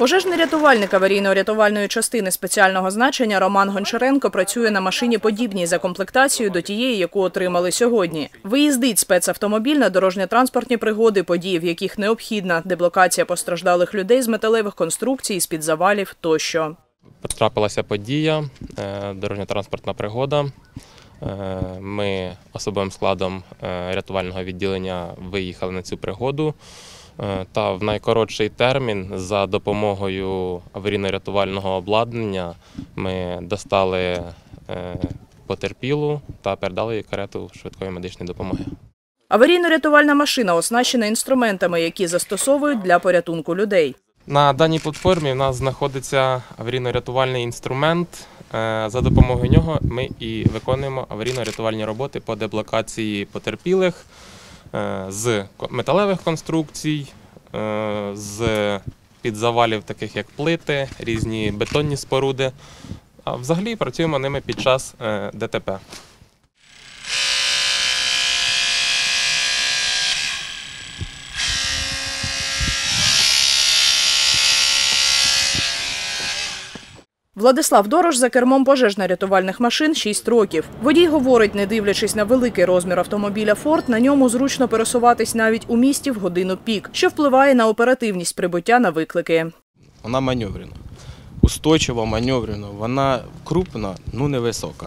Пожежний рятувальник аварійно-рятувальної частини спеціального значення Роман Гончаренко працює на машині подібній за комплектацією до тієї, яку отримали сьогодні. Виїздить спецавтомобіль на дорожньо-транспортні пригоди, події, в яких необхідна деблокація постраждалих людей з металевих конструкцій, з-під завалів тощо. Трапилася подія, е, дорожньо-транспортна пригода. Е, Ми особовим складом е, рятувального відділення виїхали на цю пригоду. Е, Та в найкоротший термін за допомогою аварійно-рятувального обладнання ми достали е, потерпілу та передали їй карету швидкої медичної допомоги. Аварійно-рятувальна машина оснащена інструментами, які застосовують для порятунку людей. На даній платформі в нас знаходиться аварійно-рятувальний інструмент. Е, За допомогою нього ми і виконуємо аварійно-рятувальні роботи по деблокації потерпілих з металевих конструкцій, е, з підзавалів, таких як плити, різні бетонні споруди. А взагалі працюємо ними під час е, ДТП. Владислав Дорош за кермом пожежно-рятувальних машин 6 років. Водій говорить, не дивлячись на великий розмір автомобіля «Форд», на ньому зручно пересуватись навіть у місті в годину пік, що впливає на оперативність прибуття на виклики. Вона маневрена. Устойчива, маневрена. Вона крупна, ну невисока.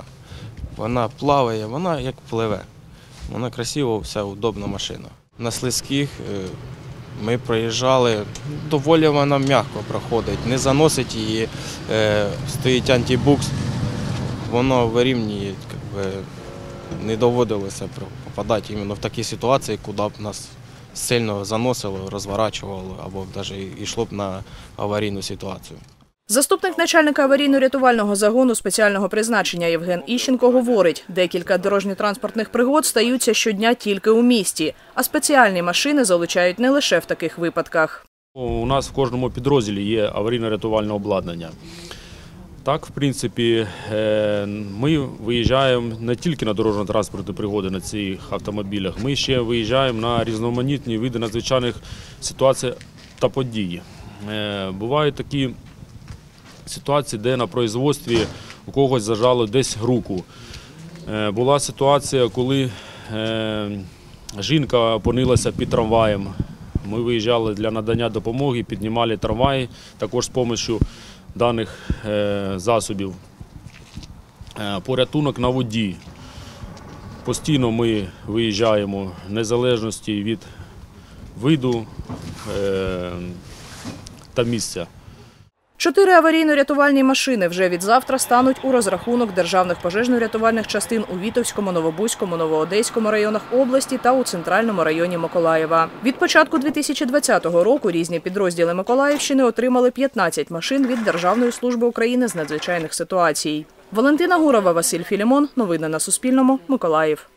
Вона плаває, вона як пливе. Вона красива, вся удобна машина. На слизьких е, ми проїжджали, доволі вона м'яко проходить, не заносить її, е, стоїть антибукс, воно вирівнює, не доводилося попадати іменно в такі ситуації, куди б нас сильно заносило, розворачувало або навіть йшло б на аварійну ситуацію. Заступник начальника аварійно-рятувального загону спеціального призначення Євген Іщенко говорить, декілька дорожньо-транспортних пригод стаються щодня тільки у місті, а спеціальні машини залучають не лише в таких випадках. У нас в кожному підрозділі є аварійно-рятувальне обладнання. Так, в принципі, е, ми виїжджаємо не тільки на дорожньо-транспортні пригоди на цих автомобілях, ми ще виїжджаємо на різноманітні види надзвичайних ситуацій та подій. Е, Бувають такі ситуації, де на производстві у когось зажало десь руку. Е, Була ситуація, коли е, жінка опинилася під трамваєм. Ми виїжджали для надання допомоги, піднімали трамвай також з допомогою даних е, засобів. Порятунок на воді. Постійно ми виїжджаємо в незалежності від виду та місця. Чотири аварійно-рятувальні машини вже від завтра стануть у розрахунок державних пожежно-рятувальних частин у Вітовському, Новобузькому, Новоодеському районах області та у центральному районі Миколаєва. Від початку 2020 року різні підрозділи Миколаївщини отримали 15 машин від Державної служби України з надзвичайних ситуацій. Валентина Гурова, Василь Філімон. Новини на Суспільному. Миколаїв.